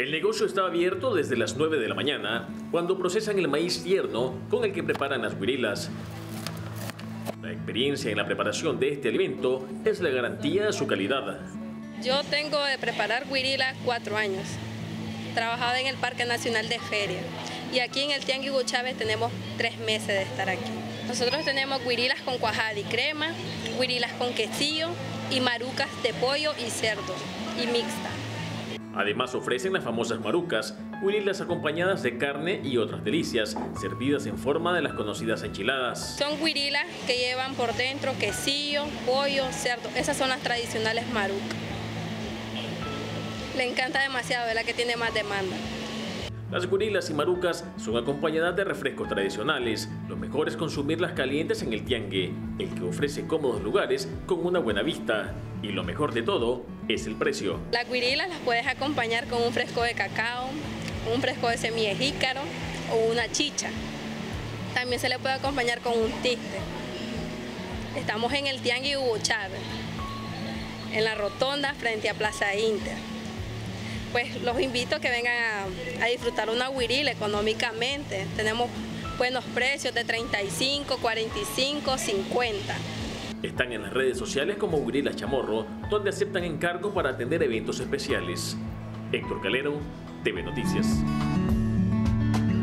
El negocio está abierto desde las 9 de la mañana, cuando procesan el maíz tierno con el que preparan las guirilas. La experiencia en la preparación de este alimento es la garantía de su calidad. Yo tengo de preparar guirilas cuatro años. Trabajaba en el Parque Nacional de Feria. Y aquí en el Tianguis Chávez tenemos tres meses de estar aquí. Nosotros tenemos guirilas con cuajada y crema, guirilas con quesillo y marucas de pollo y cerdo y mixta. Además ofrecen las famosas marucas, guirilas acompañadas de carne y otras delicias, servidas en forma de las conocidas enchiladas. Son guirilas que llevan por dentro quesillo, pollo, cerdo. Esas son las tradicionales marucas. Le encanta demasiado, es la que tiene más demanda. Las gorilas y marucas son acompañadas de refrescos tradicionales. Lo mejor es consumirlas calientes en el tiangue, el que ofrece cómodos lugares con una buena vista. Y lo mejor de todo es el precio. Las guirilas las puedes acompañar con un fresco de cacao, un fresco de semilla o una chicha. También se le puede acompañar con un tiste. Estamos en el Tiangue Hugo Chávez, en la rotonda frente a Plaza Inter pues los invito a que vengan a, disfrutar una huiril económicamente. Tenemos buenos precios de 35, 45, 50. Están en las redes sociales como Huirila Chamorro, donde aceptan encargos para atender eventos especiales. Héctor Calero, TV Noticias.